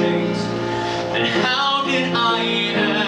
And how did I end?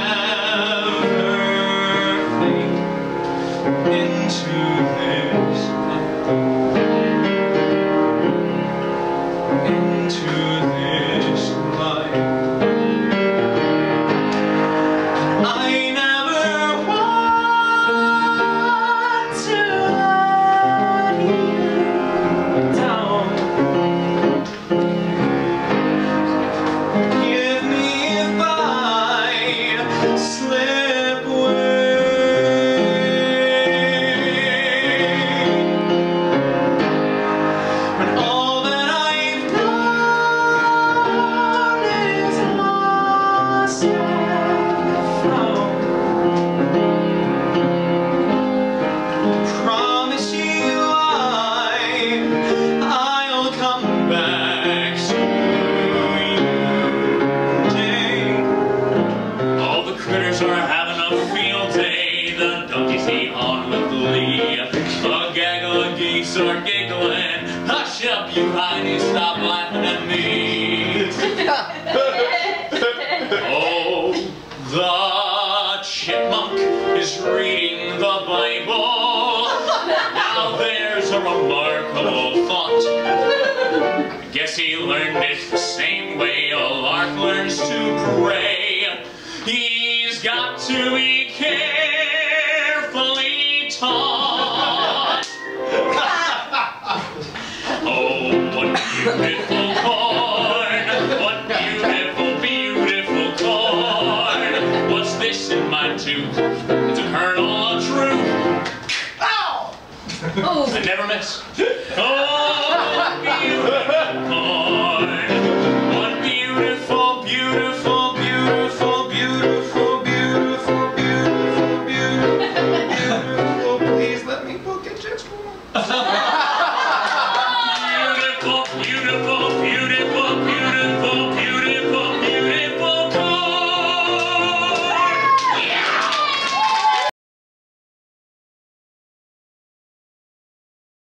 Geese are giggling. Hush up, you Heidi, stop laughing at me. Oh, the chipmunk is reading the Bible. Now there's a remarkable thought. Guess he learned it the same way a lark learns to pray. He's got to be carefully beautiful, beautiful corn! What's this in my tooth? It's a kernel of truth. Ow! Oh. I never miss. Oh, beautiful corn.